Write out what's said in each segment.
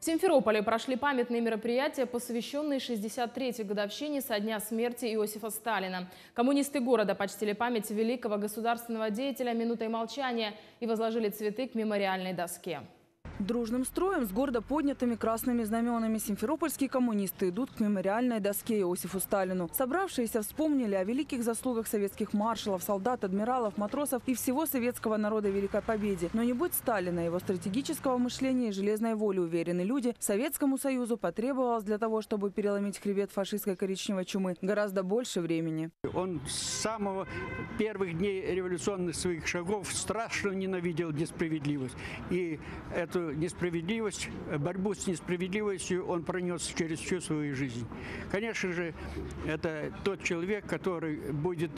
В Симферополе прошли памятные мероприятия, посвященные 63-й годовщине со дня смерти Иосифа Сталина. Коммунисты города почтили память великого государственного деятеля минутой молчания и возложили цветы к мемориальной доске. Дружным строем с гордо поднятыми красными знаменами симферопольские коммунисты идут к мемориальной доске Иосифу Сталину. Собравшиеся вспомнили о великих заслугах советских маршалов, солдат, адмиралов, матросов и всего советского народа Великой Победе. Но не будь Сталина, его стратегического мышления и железной воли уверены люди, Советскому Союзу потребовалось для того, чтобы переломить хребет фашистской коричневой чумы, гораздо больше времени. Он с самого первых дней революционных своих шагов страшно ненавидел несправедливость. И эту несправедливость, борьбу с несправедливостью он пронес через всю свою жизнь. Конечно же, это тот человек, который будет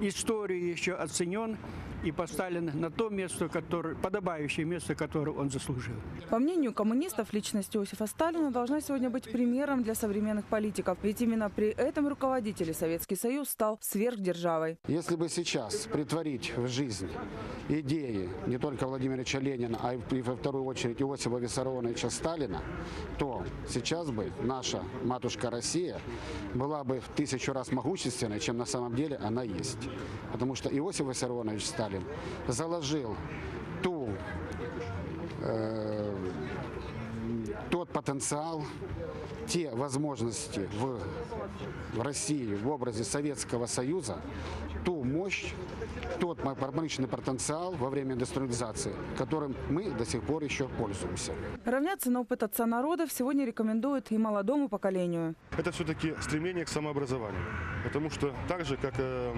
историей еще оценен и поставлен на то место, которое, подобающее место, которое он заслужил. По мнению коммунистов, личность Иосифа Сталина должна сегодня быть примером для современных политиков. Ведь именно при этом руководителе Советский Союз стал сверхдержавой. Если бы сейчас притворить в жизнь идеи не только Владимира Ильича Ленина, а и во вторую очередь Иосифа Виссарионовича Сталина, то сейчас бы наша матушка Россия была бы в тысячу раз могущественной, чем на самом деле она есть. Потому что Иосиф Виссарионович Сталин заложил ту э, тот потенциал, те возможности в, в России в образе Советского Союза, ту мощь, тот промышленный потенциал во время индустриализации, которым мы до сих пор еще пользуемся. Равняться на опыт отца народов сегодня рекомендуют и молодому поколению. Это все-таки стремление к самообразованию. Потому что так же, как э,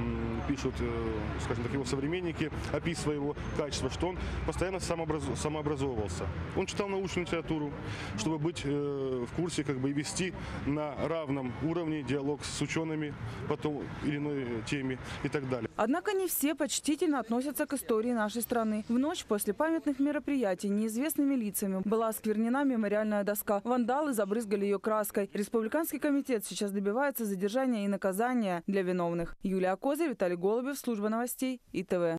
пишут, э, скажем так, его современники, описывая его качество, что он постоянно самообраз... самообразовывался. Он читал научную литературу, чтобы быть э, в курсе как бы и вести на равном уровне диалог с учеными по той или иной теме и так далее. Однако не все почтительно относятся к истории нашей страны. В ночь после памятных мероприятий неизвестными лицами была осквернена мемориальная доска. Вандалы забрызгали ее краской. Республиканский комитет сейчас добивается задержания и наказания для виновных. Юлия Козырь, Виталий Голубев, служба новостей ИТВ.